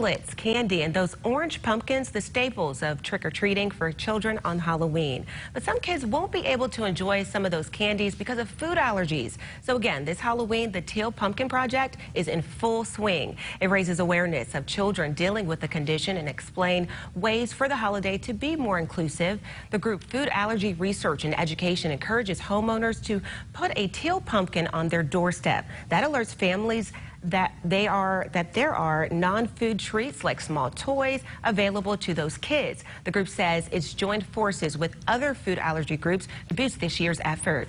chocolates, candy, and those orange pumpkins, the staples of trick-or-treating for children on Halloween. But some kids won't be able to enjoy some of those candies because of food allergies. So again, this Halloween, the Teal Pumpkin Project is in full swing. It raises awareness of children dealing with the condition and explain ways for the holiday to be more inclusive. The group Food Allergy Research and Education encourages homeowners to put a teal pumpkin on their doorstep. That alerts families that they are that there are non-food treats like small toys available to those kids. The group says it's joined forces with other food allergy groups to boost this year's effort.